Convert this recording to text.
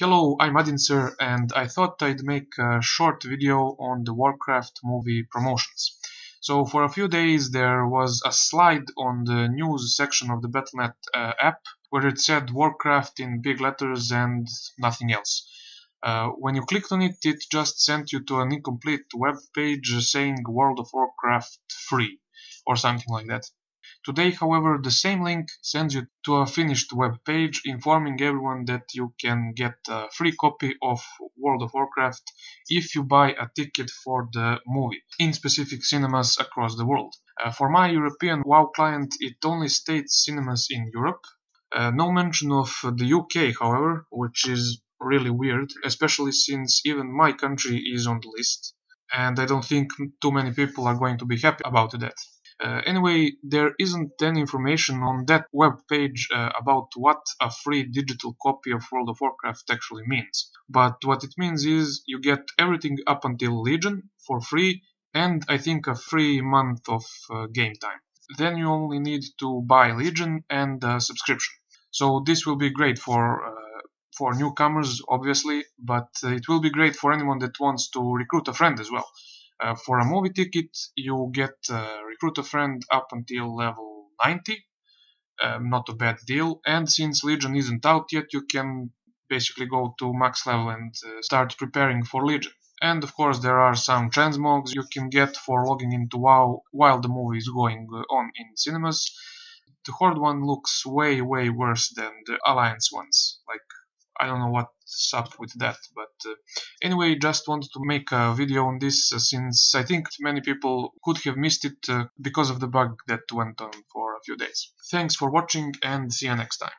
Hello, I'm Adinsur and I thought I'd make a short video on the Warcraft movie promotions. So for a few days there was a slide on the news section of the Battle.net uh, app where it said Warcraft in big letters and nothing else. Uh, when you clicked on it, it just sent you to an incomplete web page saying World of Warcraft free or something like that. Today, however, the same link sends you to a finished web page informing everyone that you can get a free copy of World of Warcraft if you buy a ticket for the movie in specific cinemas across the world. Uh, for my European WoW client, it only states cinemas in Europe. Uh, no mention of the UK, however, which is really weird, especially since even my country is on the list. And I don't think too many people are going to be happy about that. Uh, anyway, there isn't any information on that web page uh, about what a free digital copy of World of Warcraft actually means. But what it means is you get everything up until Legion for free and I think a free month of uh, game time. Then you only need to buy Legion and a subscription. So this will be great for uh, for newcomers, obviously, but it will be great for anyone that wants to recruit a friend as well. Uh, for a movie ticket, you get uh, recruit a friend up until level 90. Um, not a bad deal. And since Legion isn't out yet, you can basically go to max level and uh, start preparing for Legion. And of course, there are some transmogs you can get for logging into WoW while the movie is going on in cinemas. The Horde one looks way, way worse than the Alliance ones. Like I don't know what's up with that, but uh, anyway, just wanted to make a video on this uh, since I think many people could have missed it uh, because of the bug that went on for a few days. Thanks for watching and see you next time.